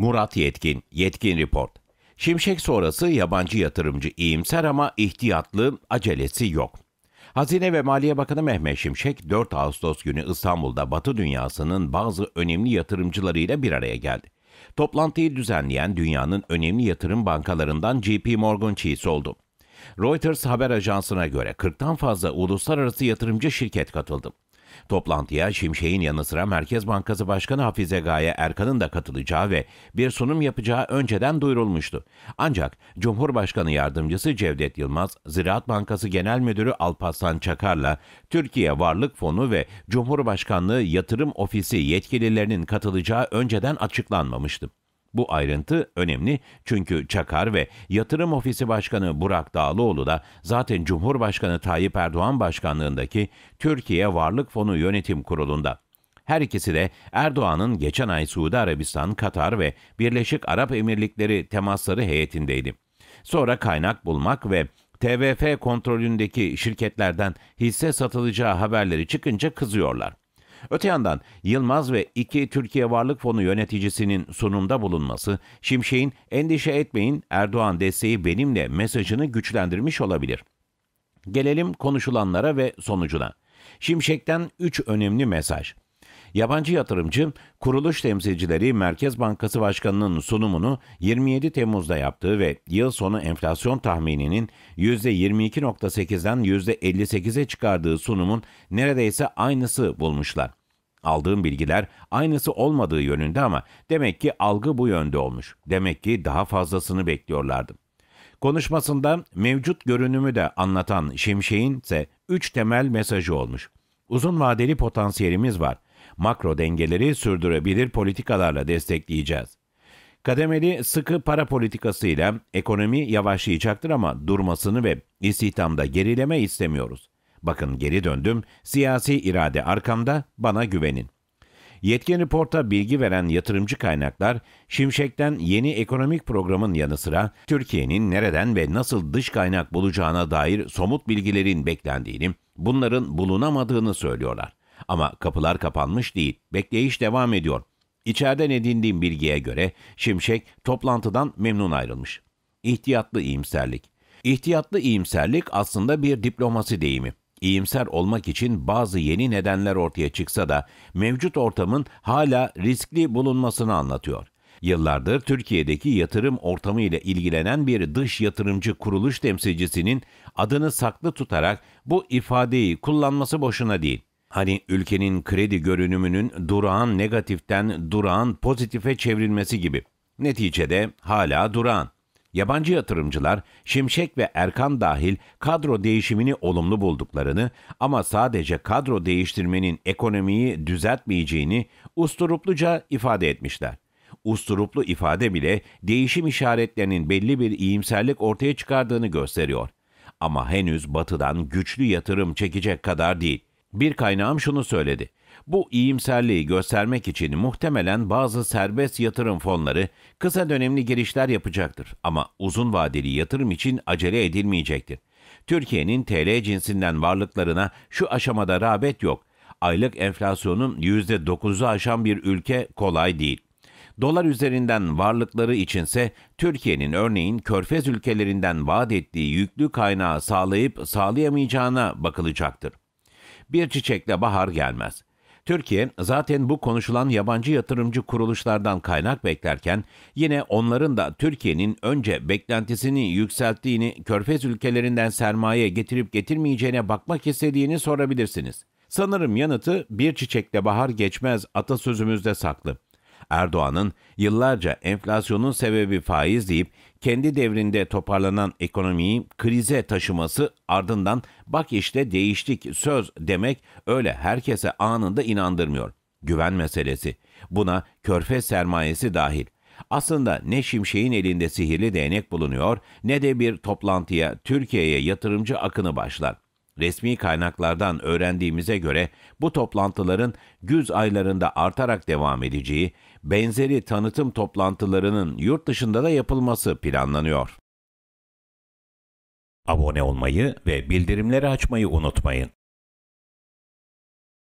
Murat Yetkin, Yetkin Report. Şimşek sonrası yabancı yatırımcı iyimser ama ihtiyatlı, acelesi yok. Hazine ve Maliye Bakanı Mehmet Şimşek 4 Ağustos günü İstanbul'da Batı dünyasının bazı önemli yatırımcılarıyla bir araya geldi. Toplantıyı düzenleyen dünyanın önemli yatırım bankalarından JP Morgan Chase oldu. Reuters haber ajansına göre 40'tan fazla uluslararası yatırımcı şirket katıldı. Toplantıya Şimşek'in yanı sıra Merkez Bankası Başkanı Hafize Gaye Erkan'ın da katılacağı ve bir sunum yapacağı önceden duyurulmuştu. Ancak Cumhurbaşkanı Yardımcısı Cevdet Yılmaz, Ziraat Bankası Genel Müdürü Alparslan Çakar'la Türkiye Varlık Fonu ve Cumhurbaşkanlığı Yatırım Ofisi yetkililerinin katılacağı önceden açıklanmamıştı. Bu ayrıntı önemli çünkü Çakar ve Yatırım Ofisi Başkanı Burak Dağlıoğlu da zaten Cumhurbaşkanı Tayyip Erdoğan başkanlığındaki Türkiye Varlık Fonu Yönetim Kurulu'nda. Her ikisi de Erdoğan'ın geçen ay Suudi Arabistan, Katar ve Birleşik Arap Emirlikleri temasları heyetindeydi. Sonra kaynak bulmak ve TVF kontrolündeki şirketlerden hisse satılacağı haberleri çıkınca kızıyorlar. Öte yandan Yılmaz ve iki Türkiye Varlık Fonu yöneticisinin sunumda bulunması, Şimşek'in endişe etmeyin Erdoğan desteği benimle mesajını güçlendirmiş olabilir. Gelelim konuşulanlara ve sonucuna. Şimşek'ten üç önemli mesaj. Yabancı yatırımcı, kuruluş temsilcileri Merkez Bankası Başkanı'nın sunumunu 27 Temmuz'da yaptığı ve yıl sonu enflasyon tahmininin %22.8'den %58'e çıkardığı sunumun neredeyse aynısı bulmuşlar. Aldığım bilgiler aynısı olmadığı yönünde ama demek ki algı bu yönde olmuş. Demek ki daha fazlasını bekliyorlardı. Konuşmasında mevcut görünümü de anlatan Şimşek'in ise üç temel mesajı olmuş. Uzun vadeli potansiyelimiz var makro dengeleri sürdürebilir politikalarla destekleyeceğiz. Kademeli sıkı para politikasıyla ekonomi yavaşlayacaktır ama durmasını ve istihdamda gerileme istemiyoruz. Bakın geri döndüm, siyasi irade arkamda, bana güvenin. Yetkin Report'a bilgi veren yatırımcı kaynaklar, Şimşek'ten yeni ekonomik programın yanı sıra Türkiye'nin nereden ve nasıl dış kaynak bulacağına dair somut bilgilerin beklendiğini, bunların bulunamadığını söylüyorlar. Ama kapılar kapanmış değil. Bekleyiş devam ediyor. İçeriden edindiğim bilgiye göre Şimşek toplantıdan memnun ayrılmış. İhtiyatlı iyimserlik. İhtiyatlı iyimserlik aslında bir diplomasi deyimi. İyimser olmak için bazı yeni nedenler ortaya çıksa da mevcut ortamın hala riskli bulunmasını anlatıyor. Yıllardır Türkiye'deki yatırım ortamı ile ilgilenen bir dış yatırımcı kuruluş temsilcisinin adını saklı tutarak bu ifadeyi kullanması boşuna değil. Hani ülkenin kredi görünümünün durağan negatiften durağan pozitife çevrilmesi gibi. Neticede hala durağan. Yabancı yatırımcılar Şimşek ve Erkan dahil kadro değişimini olumlu bulduklarını ama sadece kadro değiştirmenin ekonomiyi düzeltmeyeceğini usturupluca ifade etmişler. Usturuplu ifade bile değişim işaretlerinin belli bir iyimserlik ortaya çıkardığını gösteriyor. Ama henüz batıdan güçlü yatırım çekecek kadar değil. Bir kaynağım şunu söyledi. Bu iyimserliği göstermek için muhtemelen bazı serbest yatırım fonları kısa dönemli girişler yapacaktır ama uzun vadeli yatırım için acele edilmeyecektir. Türkiye'nin TL cinsinden varlıklarına şu aşamada rağbet yok. Aylık enflasyonun %9'u aşan bir ülke kolay değil. Dolar üzerinden varlıkları içinse Türkiye'nin örneğin körfez ülkelerinden vaat ettiği yüklü kaynağı sağlayıp sağlayamayacağına bakılacaktır bir çiçekle bahar gelmez. Türkiye zaten bu konuşulan yabancı yatırımcı kuruluşlardan kaynak beklerken yine onların da Türkiye'nin önce beklentisini yükselttiğini, körfez ülkelerinden sermaye getirip getirmeyeceğine bakmak istediğini sorabilirsiniz. Sanırım yanıtı bir çiçekle bahar geçmez atasözümüzde saklı. Erdoğan'ın yıllarca enflasyonun sebebi faiz deyip kendi devrinde toparlanan ekonomiyi krize taşıması ardından bak işte değiştik söz demek öyle herkese anında inandırmıyor. Güven meselesi. Buna körfez sermayesi dahil. Aslında ne Şimşek'in elinde sihirli değnek bulunuyor ne de bir toplantıya Türkiye'ye yatırımcı akını başlar. Resmi kaynaklardan öğrendiğimize göre bu toplantıların güz aylarında artarak devam edeceği, benzeri tanıtım toplantılarının yurt dışında da yapılması planlanıyor. Abone olmayı ve bildirimleri açmayı unutmayın.